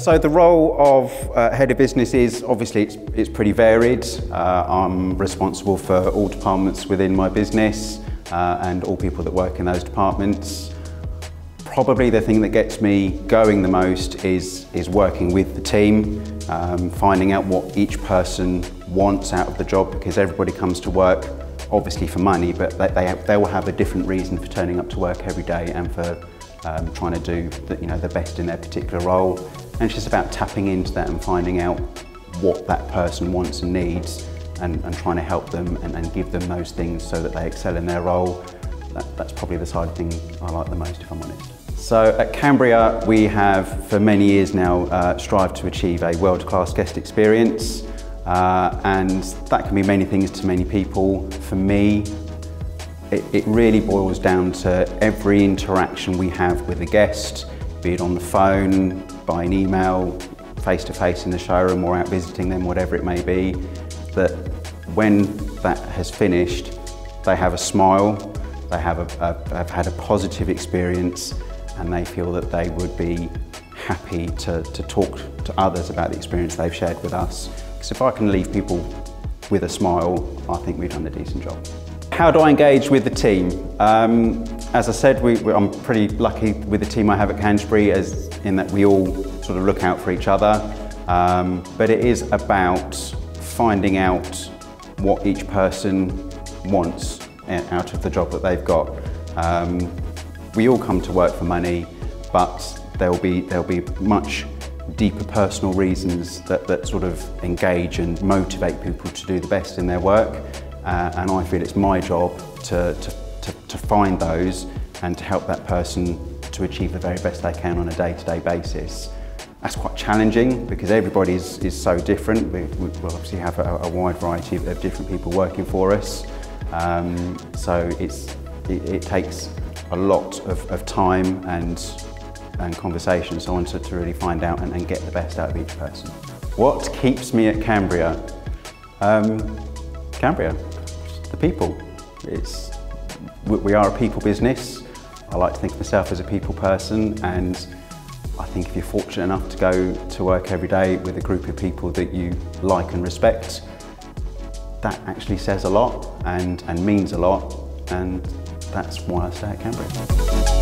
So the role of uh, head of business is obviously it's, it's pretty varied. Uh, I'm responsible for all departments within my business uh, and all people that work in those departments. Probably the thing that gets me going the most is, is working with the team, um, finding out what each person wants out of the job because everybody comes to work obviously for money, but they, they, they will have a different reason for turning up to work every day and for um, trying to do the, you know, the best in their particular role. And it's just about tapping into that and finding out what that person wants and needs and, and trying to help them and, and, give them those things so that they excel in their role. That, that's probably the side thing I like the most, if I'm honest. So at Cambria, we have for many years now uh, strived to achieve a world-class guest experience. Uh, and that can be many things to many people. For me, it, really boils down to every interaction we have with a guest, be it on the phone, by an email, face to face in the showroom or out visiting them, whatever it may be, that when that has finished, they have a smile, they have, a, a, have had a positive experience and they feel that they would be happy to, to talk to others about the experience they've shared with us. Because if I can leave people with a smile, I think we've done a decent job. How do I engage with the team? Um, as I said, we, I'm pretty lucky with the team I have at Canterbury as in that we all sort of look out for each other. Um, but it is about finding out what each person wants out of the job that they've got. Um, we all come to work for money, but there'll be, there'll be much deeper personal reasons that, that sort of engage and motivate people to do the best in their work. Uh, and I feel it's my job to, to, to, to, find those and to help that person to achieve the very best they can on a day-to-day -day basis. That's quite challenging because everybody is, is so different. We, we obviously have a, a, wide variety of different people working for us. Um, so it's, it, it, takes a lot of, of time and, and conversation. So I wanted to really find out and, and, get the best out of each person. What keeps me at Cambria? Um, Cambria, the people. It's, we are a people business. I like to think of myself as a people person and I think if you're fortunate enough to go to work every day with a group of people that you like and respect, that actually says a lot and, and means a lot and that's why I stay at Cambria.